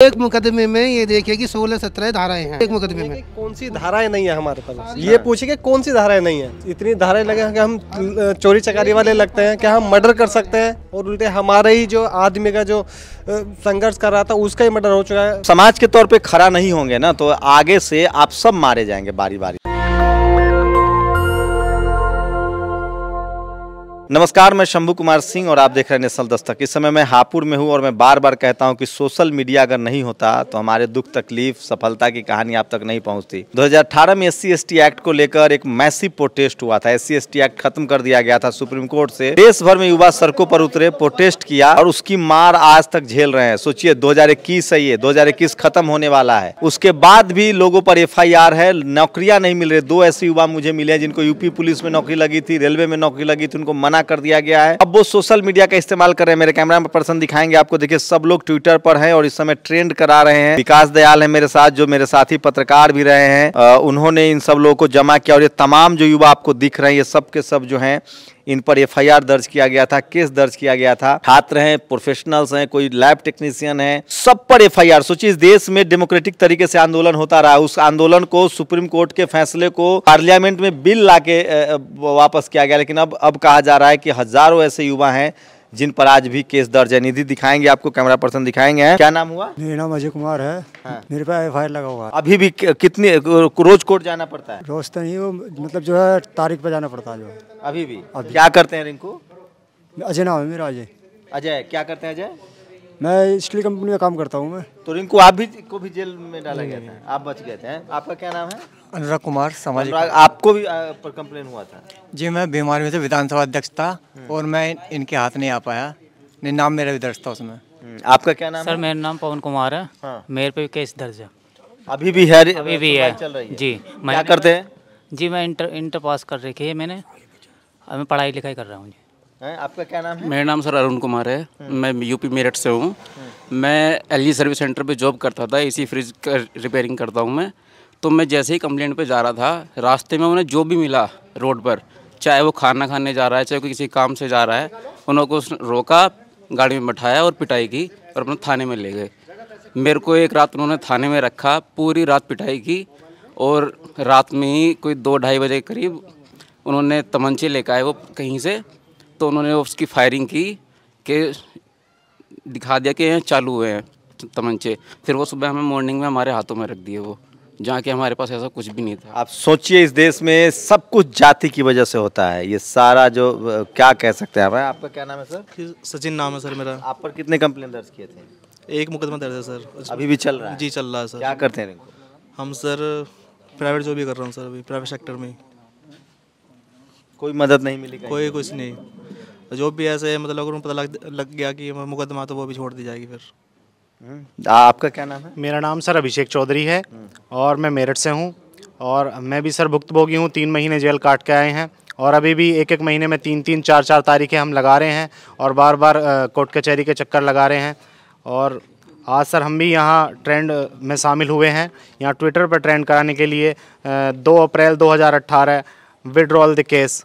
एक मुकदमे में ये देखिए कि सोलह सत्रह धाराएँ हैं। एक मुकदमे में। कौन सी धाराएँ नहीं है हमारे पास? ये पूछिए कि कौन सी धाराएँ नहीं है? इतनी धाराएँ लगे हैं कि हम चोरी चकारी वाले लगते हैं क्या हम मर्डर कर सकते हैं? और उल्टे हमारे ही जो आदमी का जो संघर्ष कर रहा था उसका ही मर्डर हो चुका है। समाज के तौर पर खड़ा नहीं होंगे ना तो आगे से आप सब मारे जाएँगे बारी बारी नमस्कार, मैं शंभू कुमार सिंह और आप देख रहे हैं नेशनल दस्तक। इस समय मैं हापुड़ में हूँ और मैं बार बार कहता हूँ कि सोशल मीडिया अगर नहीं होता तो हमारे दुख, तकलीफ़, सफलता की कहानी आप तक नहीं पहुँचती। 2018 में एस सी एक्ट को लेकर एक मैसिव प्रोटेस्ट हुआ था। एस सी एक्ट खत्म कर दिया गया था। सुप्रीम कोर्ट से देश भर में युवा सड़कों पर उतरे, प्रोटेस्ट किया और उसकी मार आज तक झेल रहे हैं। सोचिए 2021 है ये 2021 खत्म होने वाला है। उसके बाद भी लोगों पर एफआईआर है, नौकरियाँ नहीं मिल रही। दो ऐसे युवा मुझे मिले जिनको यूपी पुलिस में नौकरी लगी थी, रेलवे में नौकरी लगी थी, उनको मना कर दिया गया है। अब वो सोशल मीडिया का इस्तेमाल कर रहे हैं। मेरे कैमरा पर्सन दिखाएँगे आपको। देखिए, सब लोग ट्विटर पर हैं और इस समय ट्रेंड करा रहे हैं। विकास दयाल है मेरे साथ, जो मेरे साथी पत्रकार भी रहे हैं। उन्होंने इन सब लोगों को जमा किया और ये तमाम जो युवा आपको दिख रहे हैं, ये सब के सब जो हैं इन पर एफआईआर दर्ज किया गया था केस दर्ज किया गया था। छात्र हैं प्रोफेशनल्स हैं कोई लैब टेक्नीशियन है सब पर एफ़ सोचिए इस देश में डेमोक्रेटिक तरीके से आंदोलन होता रहा। उस आंदोलन को सुप्रीम कोर्ट के फैसले को पार्लियामेंट में बिल लाके अ, अ, वापस किया गया। लेकिन अब अब कहा जा रहा है कि हज़ारों ऐसे युवा हैं जिन पर आज भी केस दर्ज है। निधि दिखाएँगे आपको कैमरा पर्सन दिखाएँगे क्या नाम हुआ? मेरा नाम अजय कुमार है। हाँ। मेरे पास एफ़ आई लगा हुआ अभी भी कितनी रोज कोर्ट जाना पड़ता है? रोज तो नहीं वो मतलब जो है तारीख पे जाना पड़ता है जो। अभी भी? अभी। क्या करते हैं रिंकू? अजय नाम है मेरा अजय। अजय क्या करते हैं अजय? मैं स्टील कंपनी में काम करता हूँ मैं। तो रिंकू आप भी को भी जेल में डाला गया था? आप बच गए थे आपका क्या नाम है? अनुराग कुमार सामाजिक आपको भी पर कंप्लेन हुआ था? जी मैं बीमारी में से विधानसभा अध्यक्ष था और मैं इनके हाथ नहीं आ पाया। नहीं नाम मेरा भी दर्ज था उसमें। हम्म, आपका क्या नाम सर मेरा नाम पवन कुमार है। हाँ। मेरे पे भी केस दर्ज है। अभी भी है अभी भी है। चल रही है। जी क्या करते हैं? जी मैं इंटर इंटर पास कर रखी है मैंने। अब मैं पढ़ाई लिखाई कर रहा हूँ जी। हैं? आपका क्या नाम है? मेरा नाम सर अरुण कुमार है। मैं यूपी मेरठ से हूँ। मैं एलजी सर्विस सेंटर पे जॉब करता था एसी फ्रिज का रिपेयरिंग करता हूँ मैं। तो मैं जैसे ही कंप्लेंट पे जा रहा था, रास्ते में उन्हें जो भी मिला रोड पर, चाहे वो खाना खाने जा रहा है, चाहे किसी काम से जा रहा है उन्होंने को रोका, गाड़ी में बैठाया और पिटाई की और अपने थाने में ले गए। मेरे को एक रात उन्होंने थाने में रखा, पूरी रात पिटाई की और रात में ही कोई दो ढाई बजे के करीब उन्होंने तमंचे लेकर आए वो कहीं से तो उन्होंने उसकी फायरिंग की कि दिखा दिया कि चालू हुए हैं तमंचे। फिर वो सुबह हमें मॉर्निंग में हमारे हाथों में रख दिए वो। जहाँ कि हमारे पास ऐसा कुछ भी नहीं था। आप सोचिए इस देश में सब कुछ जाति की वजह से होता है। ये सारा जो क्या कह सकते हैं आप? आपका क्या नाम है सर? फिर सचिन नाम है सर मेरा। आप पर कितने कंप्लेन दर्ज किए थे? एक मुकदमा दर्ज है सर। अभी भी चल रहा है? जी चल रहा है सर। क्या करते हैं हम सर प्राइवेट जॉब ही कर रहा हूँ सर अभी प्राइवेट सेक्टर में कोई मदद नहीं मिली कोई कुछ नहीं। जॉब भी ऐसे मतलब अगर उनको पता लग लग गया कि मुकदमा तो वो भी छोड़ दी जाएगी फिर। आपका क्या नाम है? मेरा नाम सर अभिषेक चौधरी है और मैं मेरठ से हूँ और मैं भी सर भुक्तभोगी हूँ, तीन महीने जेल काट के आए हैं और अभी भी एक एक महीने में तीन तीन चार चार तारीखें हम लगा रहे हैं और बार बार कोर्ट कचहरी के चक्कर लगा रहे हैं और आज सर हम भी यहाँ ट्रेंड में शामिल हुए हैं। यहाँ ट्विटर पर ट्रेंड कराने के लिए दो अप्रैल 2018 विड्रॉल द केस।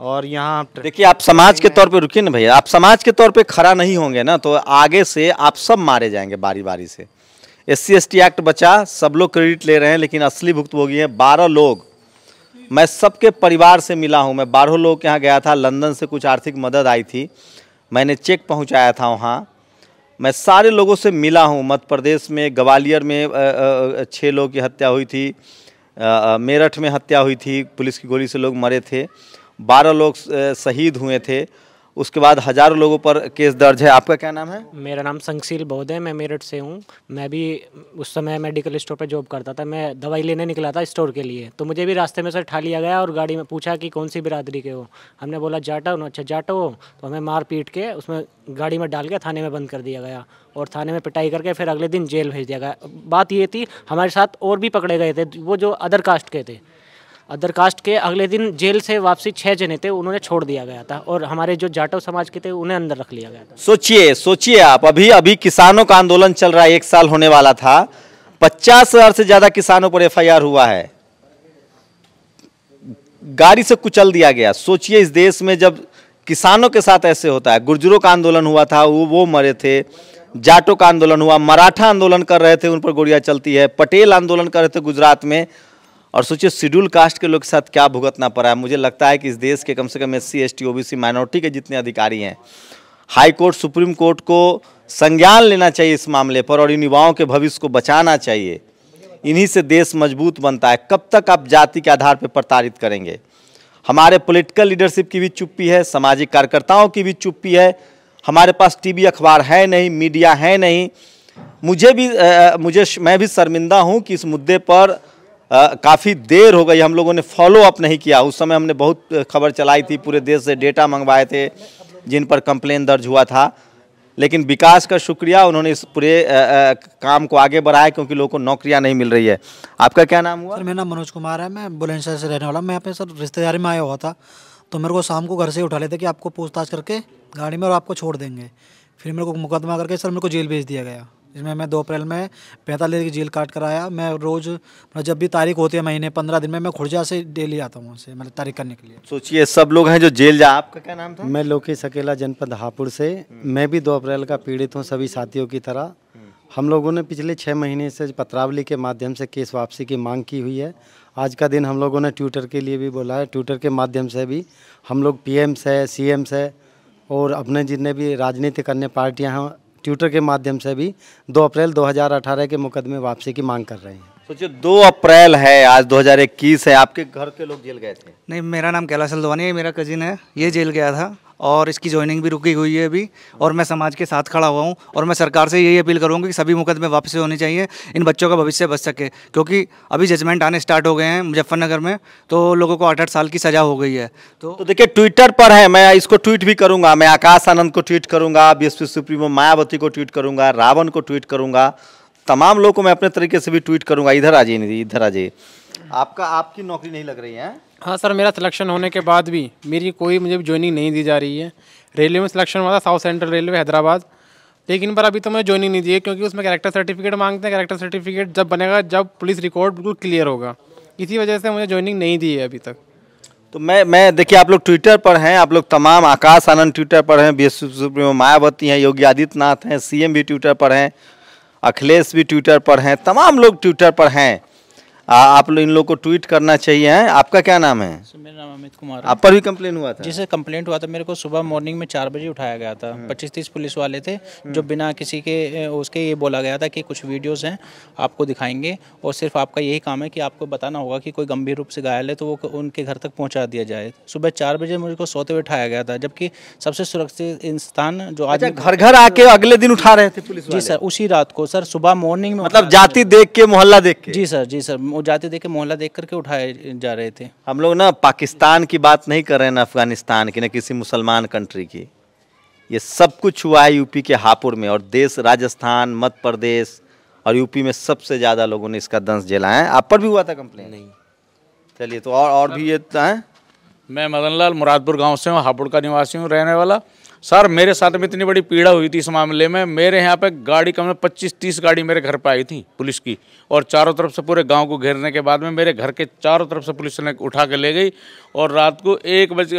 और यहाँ देखिए आप समाज के तौर पे रुकिए ना भैया। आप समाज के तौर पे खड़ा नहीं होंगे ना तो आगे से आप सब मारे जाएँगे बारी बारी से। एस सी एक्ट बचा सब लोग क्रेडिट ले रहे हैं लेकिन असली भुक्तभोगी हैं बारह लोग। मैं सबके परिवार से मिला हूँ। मैं बारह लोग के यहाँ गया था लंदन से कुछ आर्थिक मदद आई थी। मैंने चेक पहुँचाया था वहाँ। मैं सारे लोगों से मिला हूँ। मध्य प्रदेश में ग्वालियर में छः लोगों की हत्या हुई थी। मेरठ में हत्या हुई थी। पुलिस की गोली से लोग मरे थे। बारह लोग शहीद हुए थे। उसके बाद हज़ारों लोगों पर केस दर्ज है। आपका क्या नाम है? मेरा नाम संगशील बौद्ध है। मैं मेरठ से हूँ। मैं भी उस समय मेडिकल स्टोर पे जॉब करता था। मैं दवाई लेने निकला था स्टोर के लिए। तो मुझे भी रास्ते में सर ठा लिया गया और गाड़ी में पूछा कि कौन सी बिरादरी के हो। हमने बोला, जाटा। हो अच्छा जाटा। हो तो हमें मार पीट के उसमें गाड़ी में डाल के थाने में बंद कर दिया गया और थाने में पिटाई करके फिर अगले दिन जेल भेज दिया गया। बात ये थी, हमारे साथ और भी पकड़े गए थे। वो जो अदर कास्ट के थे अदर कास्ट के अगले दिन जेल से वापसी छः जने थे, उन्होंने छोड़ दिया गया था और हमारे जो जाटव समाज के थे, उन्हें अंदर रख लिया गया था। सोचिए सोचिए आप, अभी अभी किसानों का आंदोलन चल रहा है, एक साल होने वाला था। पचास हज़ार से ज़्यादा किसानों पर एफआईआर हुआ है। गाड़ी से कुचल दिया गया। सोचिए, इस देश में जब किसानों के साथ ऐसे होता है, गुर्जरों का आंदोलन हुआ था, वो वो मरे थे, जाटो का आंदोलन हुआ, मराठा आंदोलन कर रहे थे, उन पर गोलियाँ चलती है, पटेल आंदोलन कर रहे थे गुजरात में और सोचिए शेड्यूल कास्ट के लोग के साथ क्या भुगतना पड़ा है? मुझे लगता है कि इस देश के कम से कम S C S T OBC minority के जितने अधिकारी हैं हाई कोर्ट सुप्रीम कोर्ट को संज्ञान लेना चाहिए इस मामले पर और इन युवाओं के भविष्य को बचाना चाहिए। इन्हीं से देश मज़बूत बनता है। कब तक आप जाति के आधार पर प्रताड़ित करेंगे? हमारे पॉलिटिकल लीडरशिप की भी चुप्पी है सामाजिक कार्यकर्ताओं की भी चुप्पी है। हमारे पास टीवी अखबार है नहीं मीडिया है नहीं। मुझे भी अ, मुझे मैं भी शर्मिंदा हूँ कि इस मुद्दे पर काफ़ी देर हो गई, हम लोगों ने फॉलो अप नहीं किया। उस समय हमने बहुत खबर चलाई थी, पूरे देश से डेटा मंगवाए थे, जिन पर कंप्लेन दर्ज हुआ था। लेकिन विकास का शुक्रिया, उन्होंने इस पूरे काम को आगे बढ़ाया, क्योंकि लोगों को नौकरियाँ नहीं मिल रही है। आपका क्या नाम हुआ? सर, मेरा नाम मनोज कुमार है, मैं बुलंदशहर से रहने वाला। मैं अपने, सर, रिश्तेदारी में आया हुआ था तो मेरे को शाम को घर से उठा लेते कि आपको पूछताछ करके गाड़ी में और आपको छोड़ देंगे। फिर मेरे को मुकदमा करके, सर, मेरे को जेल भेज दिया गया। जिसमें मैं दो अप्रैल में पैंतालीस की जेल काट कर आया। मैं रोज़ मतलब जब भी तारीख होती है महीने पंद्रह दिन में मैं खुर्जा से डेली आता हूँ उनसे मतलब तारीख करने के लिए। सोचिए सब लोग हैं जो जेल जा आपका क्या नाम था? मैं लोकेश अकेला जनपद हापुड़ से। मैं भी दो अप्रैल का पीड़ित हूँ सभी साथियों की तरह। हम लोगों ने पिछले छः महीने से पत्रावली के माध्यम से केस वापसी की मांग की हुई है। आज का दिन हम लोगों ने ट्विटर के लिए भी बोला है। ट्विटर के माध्यम से भी हम लोग पी से सी एम्स है और अपने जितने भी राजनीति करने पार्टियाँ हैं ट्विटर के माध्यम से भी 2 अप्रैल 2018 के मुकदमे वापसी की मांग कर रहे हैं। सोचिए दो अप्रैल है आज 2021 है आपके घर के लोग जेल गए थे। नहीं मेरा नाम कैलाश हल्द्वानी है मेरा कजिन है ये जेल गया था। और इसकी ज्वाइनिंग भी रुकी हुई है अभी। और मैं समाज के साथ खड़ा हुआ हूँ और मैं सरकार से यही अपील करूँगा कि सभी मुकदमे वापस होने चाहिए, इन बच्चों का भविष्य बच सके। क्योंकि अभी जजमेंट आने स्टार्ट हो गए हैं मुजफ्फरनगर में तो लोगों को आठ आठ साल की सज़ा हो गई है। तो तो देखिए ट्विटर पर है, मैं इसको ट्वीट भी करूँगा, मैं आकाश आनंद को ट्वीट करूँगा बीएसपी सुप्रीमो मायावती को ट्वीट करूँगा, रावण को ट्वीट करूँगा, तमाम लोगों को मैं अपने तरीके से भी ट्वीट करूँगा। इधर आ जाइए इधर आ जाइए। आपका, आपकी नौकरी नहीं लग रही है? हाँ सर, मेरा सिलेक्शन होने के बाद भी मेरी कोई मुझे ज्वाइनिंग नहीं दी जा रही है। रेलवे में सिलेक्शन हुआ था साउथ सेंट्रल रेलवे हैदराबाद। लेकिन पर अभी तो मुझे ज्वाइनिंग नहीं दी है, क्योंकि उसमें कैरेक्टर सर्टिफिकेट मांगते हैं। कैरेक्टर सर्टिफिकेट जब बनेगा, जब पुलिस रिकॉर्ड बिल्कुल क्लियर होगा। इसी वजह से मुझे ज्वाइनिंग नहीं दी है अभी तक। तो मैं मैं, देखिए, आप लोग ट्विटर पर हैं, आप लोग तमाम आकाश आनंद ट्विटर पर हैं बी सुप्रीमो मायावती हैं, योगी आदित्यनाथ हैं सीएम भी ट्विटर पर हैं, अखिलेश भी ट्विटर पर हैं, तमाम लोग ट्विटर पर हैं। आ, आप लोग इन लोग को ट्वीट करना चाहिए हैं। आपका क्या नाम है? मेरा नाम अमित कुमार आप पर भी कंप्लेन हुआ था? जिससे कंप्लेंट हुआ था। मेरे को सुबह मॉर्निंग में चार बजे उठाया गया था। पच्चीस तीस पुलिस वाले थे जो बिना किसी के उसके ये बोला गया था कि कुछ वीडियोस हैं आपको दिखाएँगे। और सिर्फ़ आपका यही काम है कि आपको बताना होगा कि कोई गंभीर रूप से घायल है तो वो उनके घर तक पहुँचा दिया जाए। सुबह चार बजे मुझको सोते हुए उठाया गया था जबकि सबसे सुरक्षित स्थान जो आज अच्छा घर घर आके अगले दिन उठा रहे थे पुलिस जी सर उसी रात को सर सुबह मॉर्निंग में मतलब जाति देख के मोहल्ला देख के? जी सर जी सर वो जाते देखे मोहल्ला देख करके उठाए जा रहे थे। हम लोग ना पाकिस्तान की बात नहीं कर रहे हैं ना अफ़गानिस्तान की ना किसी मुसलमान कंट्री की। ये सब कुछ हुआ है यूपी के हापुड़ में और देश राजस्थान मध्य प्रदेश और यूपी में सबसे ज़्यादा लोगों ने इसका दंश झेला है। आप पर भी हुआ था कंप्लेन नहीं। चलिए तो और और भी ये हैं? मैं मदन लाल मुरादपुर गाँव से हूँ हापुड़ का निवासी हूँ रहने वाला। सर मेरे साथ में इतनी बड़ी पीड़ा हुई थी इस मामले में। मेरे यहाँ पे गाड़ी कम से पच्चीस तीस गाड़ी मेरे घर पे आई थी पुलिस की। और चारों तरफ़ से पूरे गाँव को घेरने के बाद में मेरे घर के चारों तरफ़ से पुलिस ने उठा के ले गई। और रात को एक बज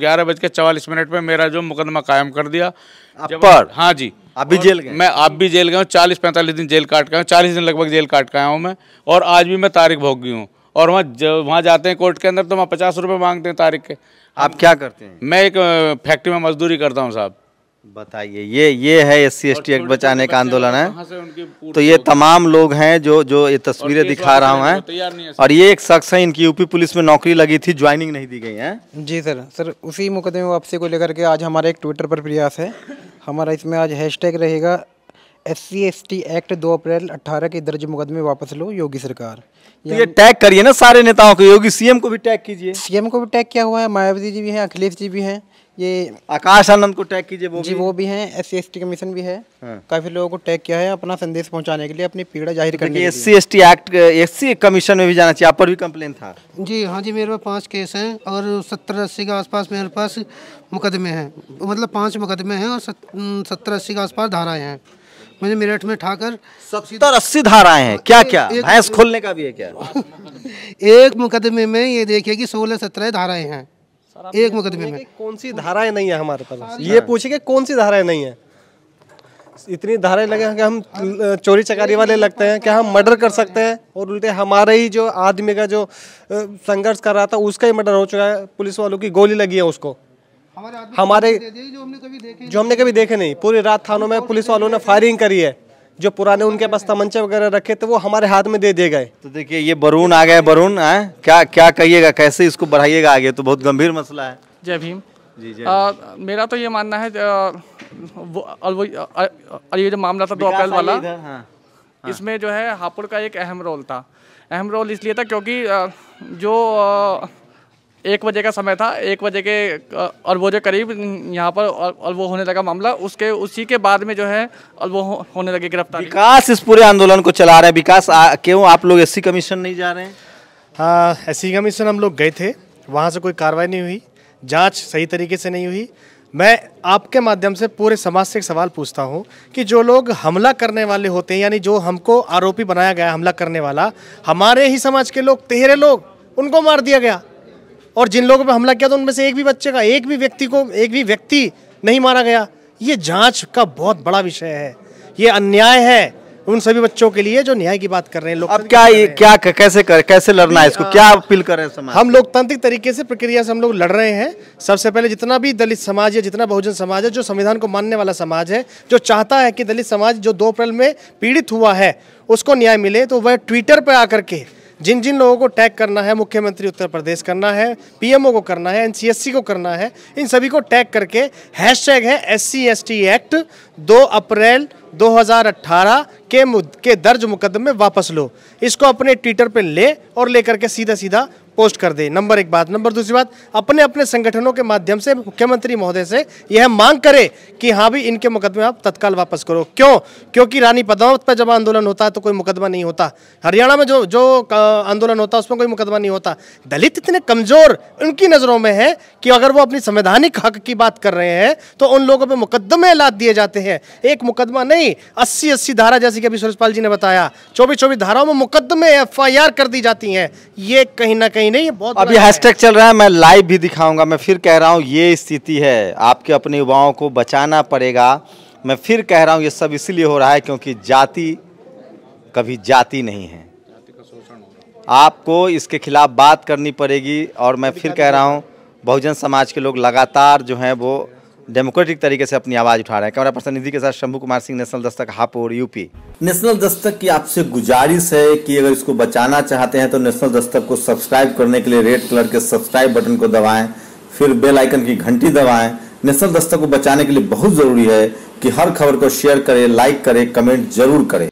ग्यारह बज के चवालीस मिनट पे मेरा जो मुकदमा कायम कर दिया। पर? हाँ जी। आप भी जेल गए? मैं आप भी जेल गया हूँ चालीस पैंतालीस दिन जेल काट का हूँ चालीस दिन लगभग जेल काट का आया हूँ मैं। और आज भी मैं तारीख भोग गई हूँ। और वहाँ वहाँ जाते हैं कोर्ट के अंदर तो वहाँ पचास रुपये मांगते हैं तारीख के। आप क्या करते हैं? मैं एक फैक्ट्री में मजदूरी करता हूँ साहब। बताइए ये ये है S C S T act बचाने का आंदोलन है। तो ये तमाम लोग हैं जो जो ये तस्वीरें दिखा रहा हूँ है और ये एक शख्स है इनकी यूपी पुलिस में नौकरी लगी थी ज्वाइनिंग नहीं दी गई है। जी सर सर उसी मुकदमे वापसी को लेकर के आज हमारा एक ट्विटर पर प्रयास है। हमारा इसमें आज हैशटैग रहेगा S C S T act दो अप्रैल अट्ठारह के दर्ज मुकदमे वापस लो योगी सरकार। तो ये टैग करिए ना सारे नेताओं को योगी सीएम को भी टैग कीजिए। सीएम को भी टैग किया हुआ है मायावती जी भी हैं अखिलेश जी भी हैं ये आकाश आनंद को टैग कीजिए वो जी वो भी हैं S C S T commission भी है। हाँ। काफ़ी लोगों को टैग किया है अपना संदेश पहुँचाने के लिए अपनी पीड़ा ज़ाहिर करने S C S T act S C commission में भी जाना चाहिए आप पर भी कंप्लेन था। जी हाँ जी मेरे पास पाँच केस हैं और सत्तर अस्सी के आसपास मेरे पास मुकदमे हैं। मतलब पाँच मुकदमे हैं और सत्तर अस्सी के आसपास धाराएँ हैं। मुझे मेरठ में ठाकर सत्तर अस्सी धाराएँ हैं। क्या क्या? भैंस खोलने का भी है क्या? एक मुकदमे में ये देखिए कि सोलह सत्रह धाराएँ हैं। एक मुकदमे में। कौन सी धाराएँ नहीं है हमारे पास। ये पूछे कि कौन सी धाराएँ नहीं है? इतनी धाराएँ लगे हैं कि हम चोरी चकारी वाले लगते हैं क्या हम मर्डर कर सकते हैं? और उल्टे हमारे ही जो आदमी का जो संघर्ष कर रहा था उसका ही मर्डर हो चुका है। पुलिस वालों की गोली लगी है उसको। हमारे जो हमने कभी देखे नहीं। पूरी रात थानों में पुलिस वालों ने फायरिंग करी है। जो पुराने उनके पास तमंचे वगैरह रखे थे वो हमारे हाथ में दे दिए गए। तो देखिए ये बरून आ गए बरून हैं? क्या क्या कहिएगा कैसे इसको बढ़ाइएगा आगे? तो बहुत गंभीर मसला है। जय भीम। जी जय आ, मेरा तो ये मानना है ये जो मामला था दो अप्रैल वाला हाँ, हाँ। इसमें जो है हापुड़ का एक अहम रोल था। अहम रोल इसलिए था क्योंकि जो आ, एक बजे का समय था एक बजे के और वो जो करीब यहाँ पर और, और वो होने लगा मामला उसके उसी के बाद में जो है और वो होने लगी गिरफ्तारी। विकास इस पूरे आंदोलन को चला रहे हैं। विकास आ, क्यों आप लोग एससी कमीशन नहीं जा रहे हैं? हाँ एस कमीशन हम लोग गए थे वहाँ से कोई कार्रवाई नहीं हुई जाँच सही तरीके से नहीं हुई। मैं आपके माध्यम से पूरे समाज से एक सवाल पूछता हूँ कि जो लोग हमला करने वाले होते हैं यानी जो हमको आरोपी बनाया गया हमला करने वाला हमारे ही समाज के लोग तेरह लोग उनको मार दिया गया। और जिन लोगों पे हमला किया था उनमें से एक भी बच्चे का एक भी व्यक्ति को एक भी व्यक्ति नहीं मारा गया। ये जाँच का बहुत बड़ा विषय है। ये अन्याय है उन सभी बच्चों के लिए जो न्याय की बात कर रहे हैं। लोग अब क्या ये क्या कैसे कर कैसे लड़ना है इसको? क्या अपील कर रहे हैं समाज? हम लोकतांत्रिक तरीके से प्रक्रिया से हम लोग लड़ रहे हैं। सबसे पहले जितना भी दलित समाज है जितना बहुजन समाज है जो संविधान को मानने वाला समाज है जो चाहता है कि दलित समाज जो दो अप्रैल में पीड़ित हुआ है उसको न्याय मिले तो वह ट्विटर पर आकर के जिन जिन लोगों को टैग करना है, मुख्यमंत्री उत्तर प्रदेश करना है, पीएमओ को करना है, एनसीएससी को करना है, इन सभी को टैग करके हैशटैग है एस सी एक्ट दो अप्रैल 2018 के मुद- के दर्ज मुकदमे वापस लो। इसको अपने ट्विटर पे ले और लेकर के सीधा सीधा पोस्ट कर दे। नंबर एक बात। नंबर दूसरी बात अपने अपने संगठनों के माध्यम से मुख्यमंत्री महोदय से यह मांग करे कि हाँ भी इनके मुकदमे आप तत्काल वापस करो। क्यों? क्योंकि रानी पद्मावत पर जब आंदोलन होता है तो कोई मुकदमा नहीं होता। हरियाणा में जो जो आंदोलन होता है उसमें कोई मुकदमा नहीं होता। दलित इतने कमज़ोर उनकी नज़रों में है कि अगर वो अपनी संवैधानिक हक की बात कर रहे हैं तो उन लोगों पे मुकदमे लाद दिए जाते हैं। एक मुकदमा नहीं अस्सी अस्सी धारा जैसे कि अभी सुरेशपाल जी ने बताया चौबीस चौबीस धाराओं में मुकदमे एफआईआर कर दी जाती हैं। ये कहीं ना कहीं नहीं नहीं बहुत अभी हैशटैग चल रहा है मैं लाइव भी दिखाऊँगा। मैं फिर कह रहा हूँ ये स्थिति है। आपके अपने युवाओं को बचाना पड़ेगा। मैं फिर कह रहा हूँ ये सब इसलिए हो रहा है क्योंकि जाति कभी जाति नहीं है। आपको इसके खिलाफ बात करनी पड़ेगी और मैं फिर कह रहा हूँ बहुजन समाज के लोग लगातार जो हैं वो डेमोक्रेटिक तरीके से अपनी आवाज़ उठा रहे हैं। कैमरा पर्सन निधि के साथ Shambhu Kumar Singh, national Dastak, Hapur, UP. National Dastak की आपसे गुजारिश है कि अगर इसको बचाना चाहते हैं तो नेशनल दस्तक को सब्सक्राइब करने के लिए रेड कलर के सब्सक्राइब बटन को दबाएँ, फिर बेल आइकन की घंटी दबाएँ। नेशनल दस्तक को बचाने के लिए बहुत ज़रूरी है कि हर खबर को शेयर करें, लाइक करें, कमेंट ज़रूर करें।